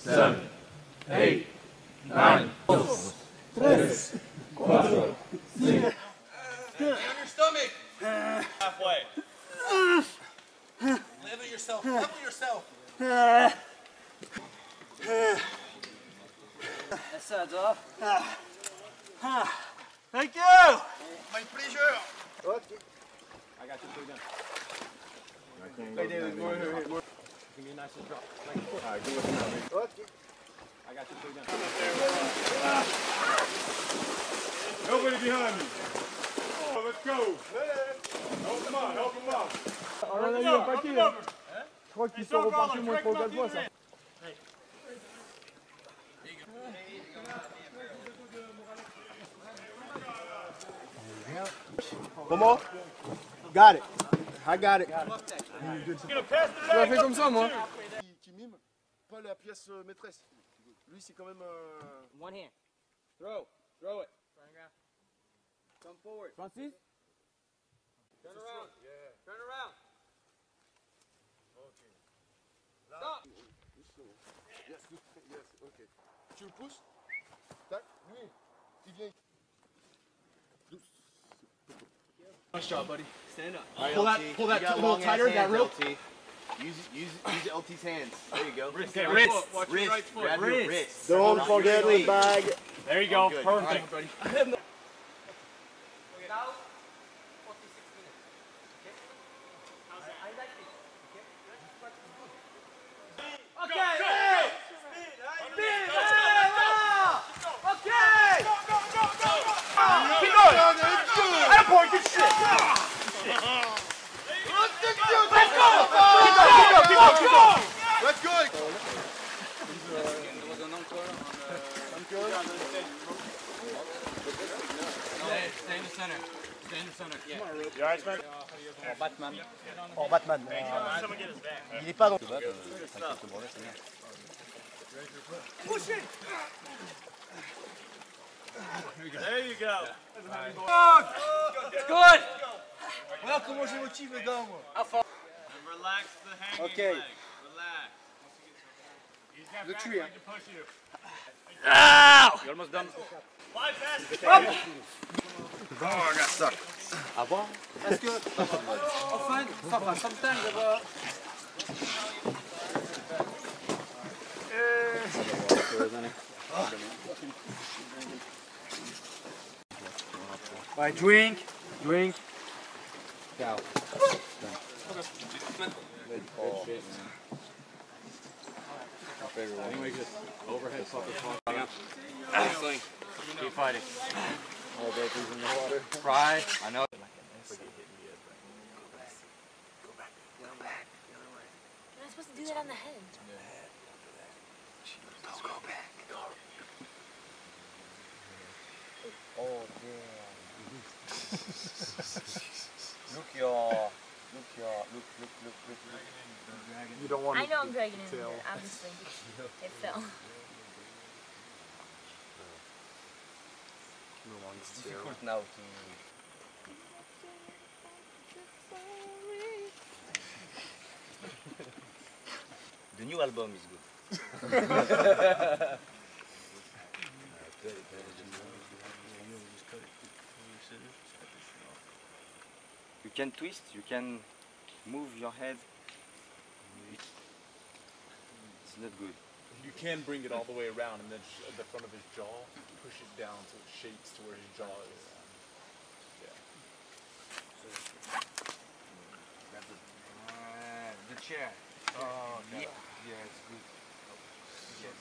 seven, eight, nine. your stomach. Halfway. Level yourself. Level yourself. Ça va Thank you. My pleasure. Okay. I got you two down. Hey, David, more, more, more. Give me a nice drop. All right, do it now, man. I got you two down. Nobody behind me. Oh, let's go. Help him out, help him out. On en a eu un paquet là. Je crois qu'ils sont repartis au moins 3 ou 4 fois ça. Comment Got it. I got it. Je l'ai fait comme ça moi. Qui, qui mime, pas la pièce euh, maîtresse. Lui, c'est quand même un. One hand. Throw. Throw it. Come forward. Francis? Turn around. Turn around. Stop. Yes, yes, ok. Tu le pousses? Tac, lui, il vient. Nice job, buddy. Stand up. All right, pull that, pull that You got a little long-ass tighter. That hands, rope. LT. Use, use, use LT's hands. There you go. Wrist, Okay, wrist, foot. Watch your wrist. right foot. Grab your Wrist. wrist. Don't forget the bag. There you go. Perfect, buddy. Let's go Stay in the center. Stay in the center. Yeah. Batman. Oh, Batman. il est pas dans. There you go. Good! Voilà comment je motive les gars, moi. Relax the hanging Okay. leg. Relax. Le tuer. Hein. You almost done. Parce que, often, enfin, sometimes, uh, Ouais, drink, drink. Anyway, just overhead sucker Keep fighting. Pride. I know. You're not supposed to do that on the head. Go back. Go. Oh, damn. look your. Look your. Look, look, look, look, look. You don't want I know I'm dragging it in tail. here, obviously. It fell. It's difficult now to. The new album is good. You can twist, you can move your head. It's not good. You can bring it all the way around and then sh- the front of his jaw, push it down so it shapes to where his jaw is. Uh, the chair. Oh, yeah. Yeah, it's good. Yes.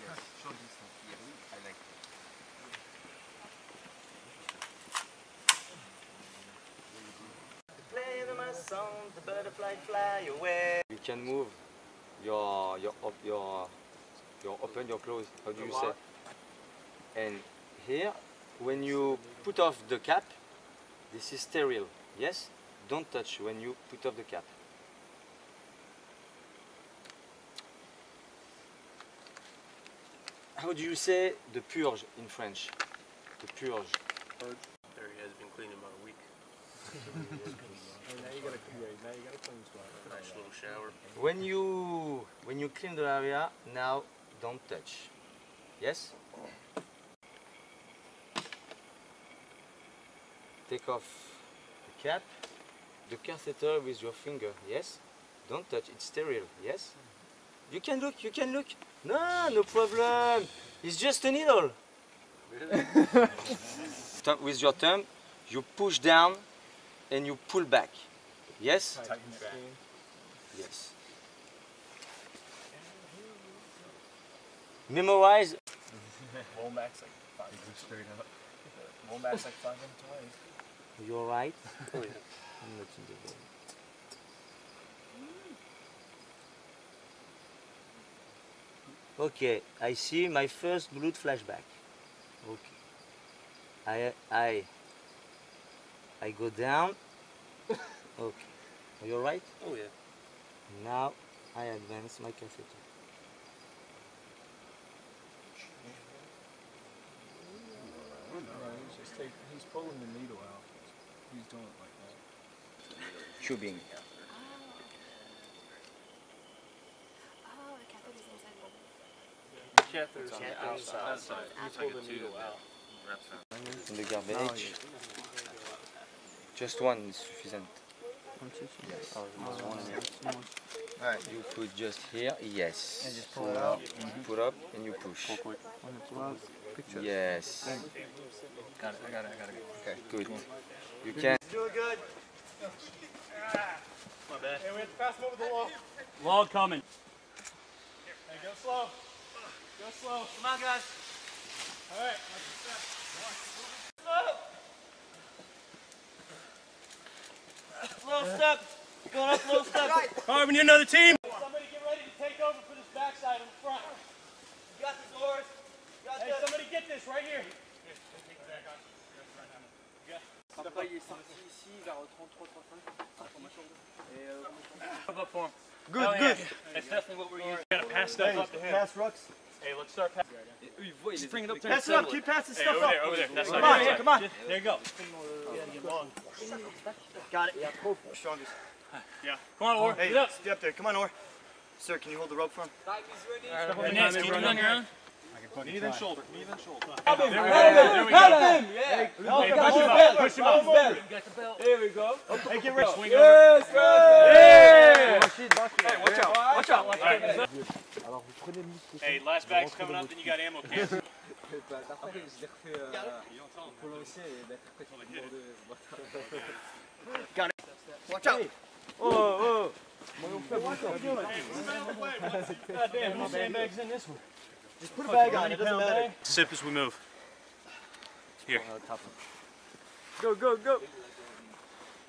Yes. Show this one. Yes, I like it. Play the mask on, the butterfly fly away. You can move your your op, your your open your close. How do you say? And here, when you put off the cap, this is sterile. Yes. Don't touch when you put off the cap. How do you say the purge in French? The purge. There he has been cleaning about a week. now you gotta create, now you gotta clean spot. Nice little shower. When you when you clean the area, now don't touch. Yes? Take off the cap, the catheter with your finger. Yes? Don't touch, it's sterile. Yes? You can look, you can look. No, no problem. It's just a needle. With your thumb, you push down and you pull back. Yes? Yes. Memorize. Womack's like five minutes straight up. Womack's like five minutes away. You alright? Oh, I'm not in the way. Okay, I see my first blood flashback. Okay. I I I go down. Okay. Are you alright? Oh yeah. Now I advance my catheter. He's just taking, he's pulling the needle out. He's doing it like that. Tubing. Oh, oh, the catheter's inside the Catheters on the outside. You pull the needle out. In the garbage. Oh, just one is sufficient. Yes. Oh, Alright. You put just here, yes. And just pull it out. Put up and you push. Yes. Got it, I got it, I got it. Okay. Good. You can. Log coming. Hey, go slow. Go slow. Come on, guys. All right. Slow step. Going up, slow step. All right, we need another team. Somebody get ready to take over for this backside in front. You got the doors. You got Hey, this. somebody get this right here. Up for him. Good, good. That's definitely what we're using. Gotta pass stuff up to him. Pass rocks. Hey, let's start passing. Just bring it up to Pass it up. Keep passing Hey, stuff over up. there, over there. That's Come on, good. come on. There you go. Got it. Yeah, strongest. Yeah. Come on, Or. Hey, Get up. stay up there. Come on, Or. Sir, can you hold the rope for him? And Nance, keep it on your own. Knee then shoulder, knee then shoulder. There we go. There we go. Hey, push him up. Push him up. There we go. Hey, get rich. Swing over. Yeah. Hey, watch out. Watch out. All right. Hey, last bag's coming up, then you got ammo cans. Watch out. Oh oh! God damn, no sandbags in this one. Just put a bag on. It doesn't matter. Sip as we move. Here. Go, go, go.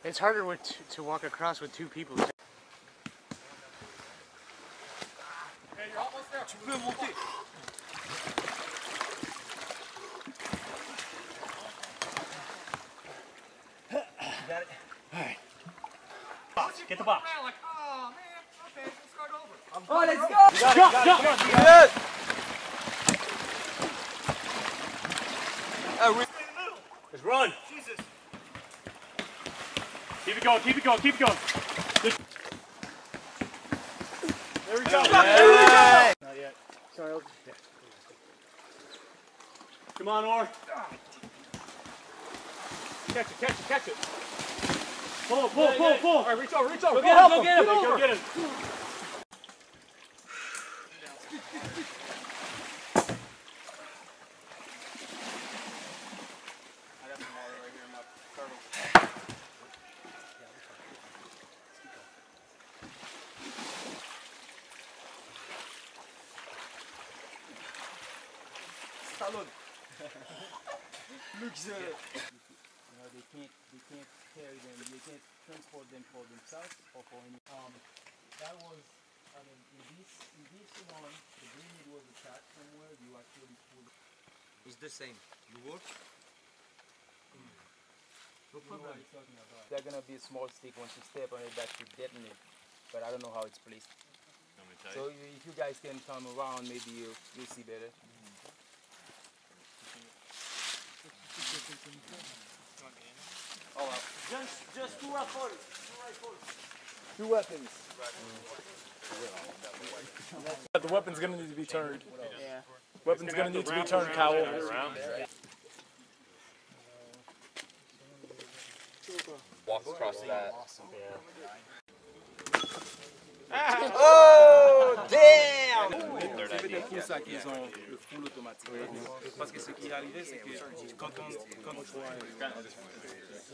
It's harder with t- to walk across with two people. Tu peux monter. Get the box. Like, Oh, man. Okay, let's start over. Oh, let's go. It's run. Jesus. Keep it going, keep it going, keep it going. There we go. Yeah. Not yet. Sorry. I'll... Yeah. Come on, Or. Catch it, catch it, catch it. Pull, pull, pull, pull. All right, reach over, reach over. Go, get him, go get him. Go get him. Stallone. Looks. You know, they can't they can't carry them, they can't transport them for themselves or for any um that was I mean in this in this one the grenade was attached somewhere you actually pull It's the same. You work? no problem. talking about. They're gonna be a small stick once you step on it that should detonate. But I don't know how it's placed. So you- if you guys can come around maybe you you'll see better. Just, just two rifles. Two rifles. Two weapons. The weapon's gonna need to be turned. Weapon's gonna need to be turned, Cowell. Walks across that. Oh, damn! C'est pour ça qu'ils ont le full automatique. Parce que ce qui est arrivé, c'est que quand on, quand on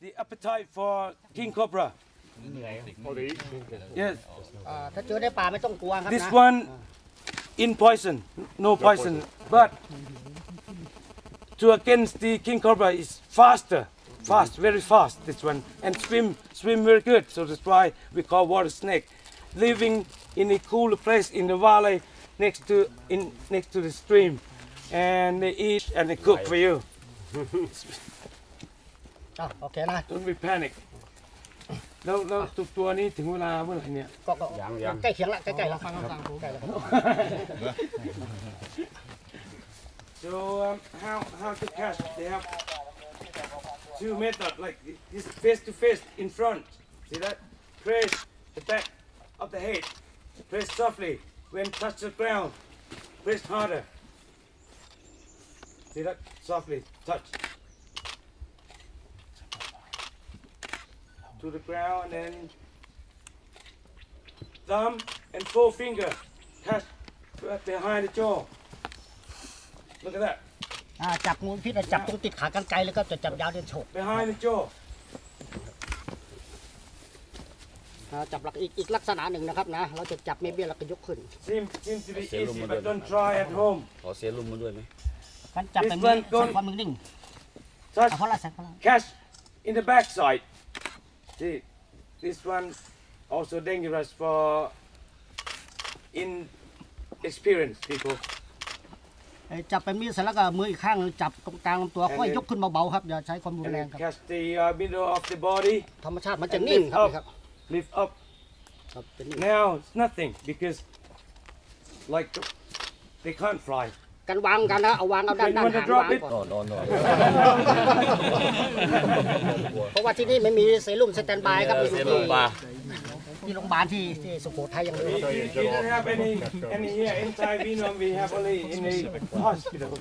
The appetite for king cobra. Yes. ถ้าเจอในป่าไม่ต้องกลัวครับ This นะ one in poison, no poison, but to against the king cobra is faster, fast, very fast. This one and swim, swim very good. So that's why we call water snake. Living in a cool place in the valley, next to in next to the stream, and they eat and they cook for you. อะโอเคนะ Don't be panic. แล้วแล้วตัวตัวนี้ถึงเวลาเมื่อไหร่เนี่ย ก็ก็ใกล้เคียงละใกล้ๆแล้วใกล้แล้ว So um, how how to catch? They have two methods, like this face to face in front. See that? Press the back of the head. Press softly. When touch the ground, press harder. See that? Softly touch. To the ground and then thumb and forefinger touch behind the jaw. Look at that. อ่าจับงูพิษอะจับตรงติดขากรรไกรเลยครับจะจับยาวเดินโฉก behind the jaw. อ่าจับหลักอีกอีกลักษณะหนึ่งนะครับนะ เราจะจับเมเบี้ยแล้วก็ยกขึ้น Seems seems to be easy, but don't try at home. ขอเสียลุมมาด้วยไหมการจับแบบ This นี้ one ใส่ gone- ความนิ่ง Touch ๆอะเพราะอะไรใส่เพราะอะไร catch in the backside. See, this one also dangerous for inexperienced people. เอ้ยจับแบบนี้เสร็จแล้วก็มืออีกข้างหนึ่งจับตรงกลางลำตัวค่อยยกขึ้นเบาๆครับอย่าใช้ความรุน And แร then งครับ catch the uh, middle of the body, ธรรมชาติมันจะนิ่งครับนี่ครับ lift up. ครับจะนิ่ง Now it's nothing because, like, they can't fly. การวางกันนะเอาวางเอาด้าน When you ด้าน want to หาง drop วาง it, ก่อนนอนนอนนอนเพราะว่าที่นี่ไม่มีเซรุ่มสแตนบายครับมีเสียที่ลุมปลาที่โรงพยาบาลที่ที่สุโขทัยอย่างเดียว we, we, we don't have any any here inside Vietnam. We have only in the hospital.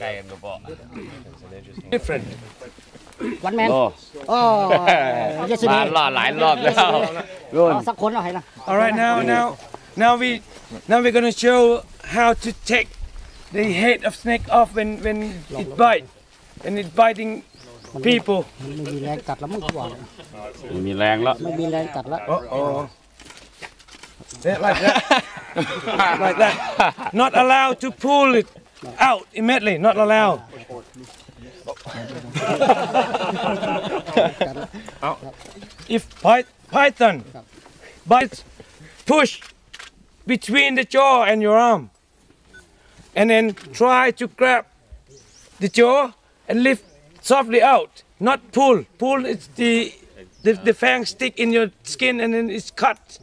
ไก่กันกระบอก Different. วันแมนโอ้โอ้ยสิมาหล่อหลายรอบแล้วรุ่นสักคนเอาให้นะ All right, now, now, now we, now we're gonna show how to take the head of snake off when when it bite, and it biting people. มันไม่มีแรงกัดแล้วมึงกว่า มีแรงแล้ว ไม่มีแรงกัดแล้ว Uh oh. like that, like that. Not allowed to pull it out immediately. Not allowed. Oh. If py- python bites, push between the jaw and your arm, and then try to grab the jaw and lift softly out. Not pull. Pull is the the, the fang stick in your skin and then it's cut.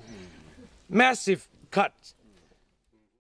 Massive cut.